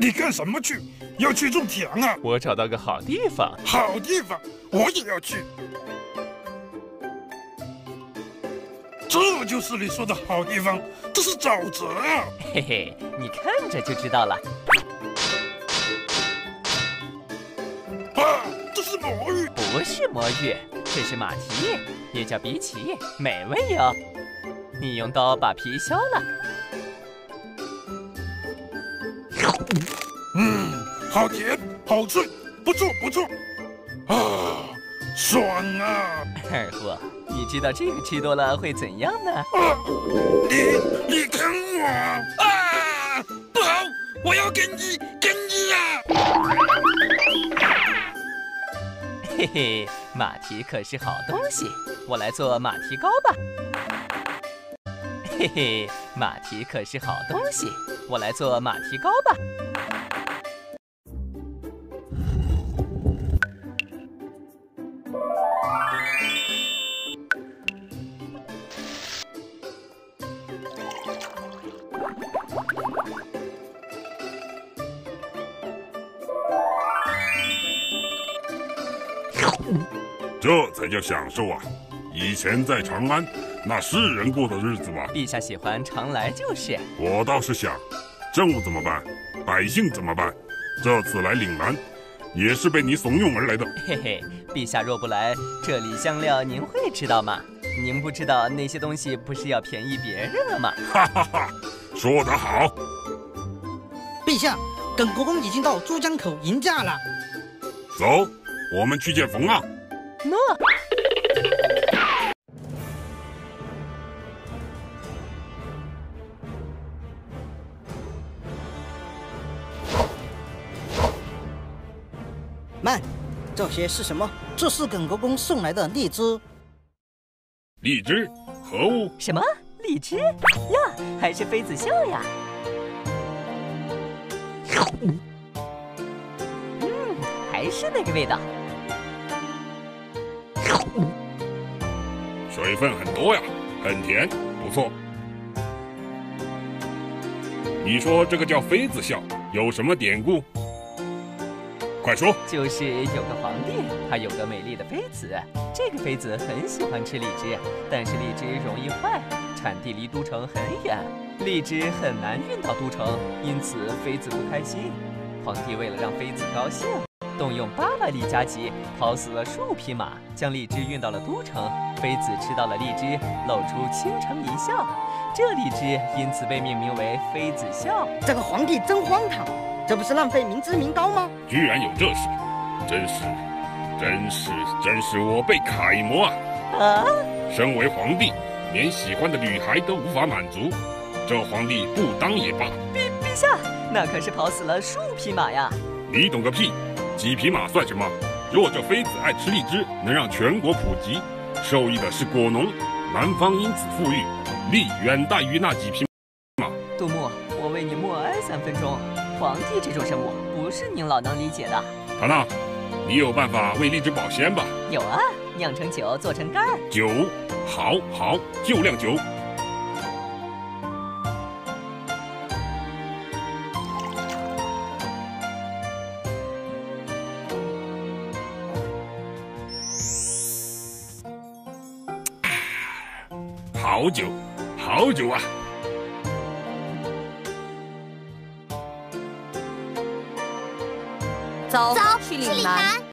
你干什么去？要去种田啊？我找到个好地方。好地方，我也要去。这就是你说的好地方，这是沼泽啊！嘿嘿，你看着就知道了。啊，这是魔芋？不是魔芋，这是马蹄，也叫荸荠，美味哟。你用刀把皮削了。嗯，好甜，好脆，不错不错。啊，爽啊！二货，你知道这个吃多了会怎样呢？啊，你你啃我啊！不好，我要跟你跟你啊！嘿嘿，马蹄可是好东西，我来做马蹄糕吧。嘿嘿，马蹄可是好东西，我来做马蹄糕吧。这才叫享受啊！以前在长安，那是人过的日子吗？陛下喜欢常来就是。我倒是想，政务怎么办？百姓怎么办？这次来岭南，也是被你怂恿而来的。嘿嘿，陛下若不来，这里香料您会知道吗？您不知道那些东西不是要便宜别人了吗？哈哈哈，说得好。陛下，耿国公已经到珠江口迎驾了。走，我们去见冯盎。诺。慢，这些是什么？这是耿国公送来的荔枝。荔枝？何物？什么？荔枝？呀，还是妃子笑呀！嗯，还是那个味道。水分很多呀，很甜，不错。你说这个叫妃子笑，有什么典故？快说！就是有个皇帝，他有个美丽的妃子，这个妃子很喜欢吃荔枝，但是荔枝容易坏，产地离都城很远，荔枝很难运到都城，因此妃子不开心。皇帝为了让妃子高兴。动用八百里加急，跑死了数匹马，将荔枝运到了都城。妃子吃到了荔枝，露出倾城一笑，这荔枝因此被命名为妃子笑。这个皇帝真荒唐，这不是浪费民脂民膏吗？居然有这事，真是，真是，真是我辈楷模啊！啊！身为皇帝，连喜欢的女孩都无法满足，这皇帝不当也罢。陛陛下，那可是跑死了数匹马呀！你懂个屁！几匹马算什么？若这妃子爱吃荔枝，能让全国普及，受益的是果农，南方因此富裕，利远大于那几匹马。杜牧，我为你默哀三分钟。皇帝这种生物，不是您老能理解的。唐娜，你有办法为荔枝保鲜吧？有啊，酿成酒，做成干儿。酒，好，好，就酿酒。好酒，好酒啊！走，去岭南。